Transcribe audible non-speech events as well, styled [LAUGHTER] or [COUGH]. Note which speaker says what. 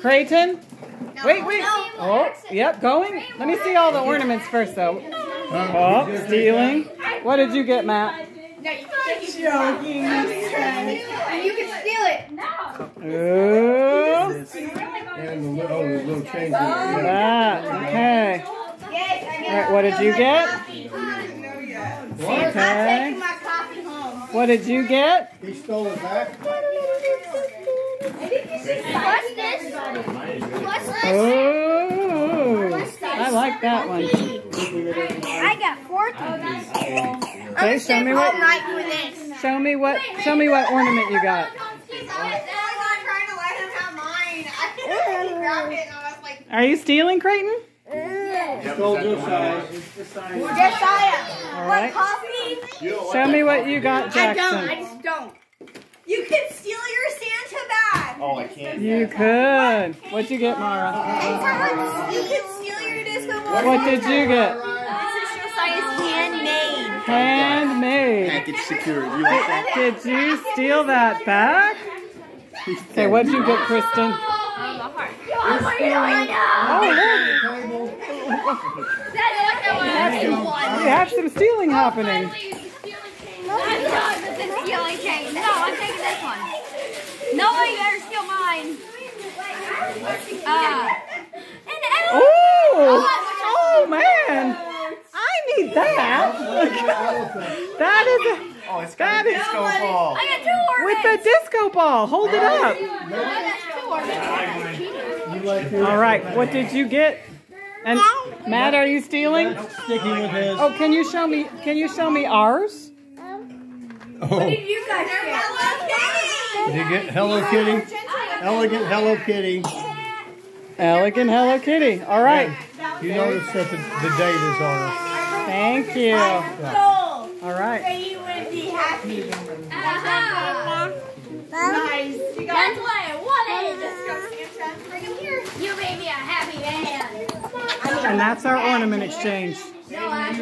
Speaker 1: Creighton? Wait, wait. Oh, yep, going. Let me see all the ornaments first, though. Oh, stealing. What did you get, Matt?
Speaker 2: Joking.
Speaker 3: You can steal it. No.
Speaker 1: Ooh,
Speaker 4: And the little, oh, the little change.
Speaker 1: that.
Speaker 3: Oh. Okay.
Speaker 1: All right, what did you get? Okay.
Speaker 3: taking my coffee home.
Speaker 1: What did you get?
Speaker 4: He stole it back. [LAUGHS]
Speaker 3: What's this? What's this?
Speaker 1: Ooh, I like that one.
Speaker 3: I got four things.
Speaker 1: Okay, show me what.
Speaker 3: night for this.
Speaker 1: Show me what. Show me what ornament you got. Are you stealing, Creighton?
Speaker 4: Stole Josiah.
Speaker 3: Josiah,
Speaker 1: All right.
Speaker 3: coffee?
Speaker 1: Show me what you got, Jackson.
Speaker 3: I don't. I just don't. You can steal your Santa bag.
Speaker 5: Oh, I can't.
Speaker 1: You could. What'd you get, Mara?
Speaker 3: You can steal your disco ball.
Speaker 1: What did you get?
Speaker 3: This is Josiah's handmade.
Speaker 1: Handmade.
Speaker 5: Package secured. You like that?
Speaker 1: Did you steal that back? Okay, what'd you get, Kristen?
Speaker 3: Oh,
Speaker 1: oh, oh, look. You have some, you have some stealing oh, happening.
Speaker 3: No, I'm taking this one. Nobody better steal mine. Uh, and
Speaker 1: Oh, oh man. I need that. [LAUGHS] That is a,
Speaker 5: Oh, it's
Speaker 1: That
Speaker 5: got a
Speaker 1: is-
Speaker 5: disco ball.
Speaker 3: I got two
Speaker 1: with the disco ball. Hold it up.
Speaker 3: I got two ornaments.
Speaker 4: You like his?
Speaker 1: All right, what did you get? And Matt, are you stealing?
Speaker 4: Sticking with his.
Speaker 1: Oh, can you show me? Can you show me ours?
Speaker 4: Oh.
Speaker 3: You guys get.
Speaker 4: Did you get Hello Kitty? Elegant Hello Kitty.
Speaker 1: Elegant Hello Kitty. All right.
Speaker 4: You notice that the, the date is on it.
Speaker 1: Thank you.
Speaker 3: Gold.
Speaker 1: All right.
Speaker 3: You would be happy. Uh-huh. Nice. That's what I wanted. Bring him here. You made me a happy man.
Speaker 1: And that's our ornament exchange.
Speaker 3: No, I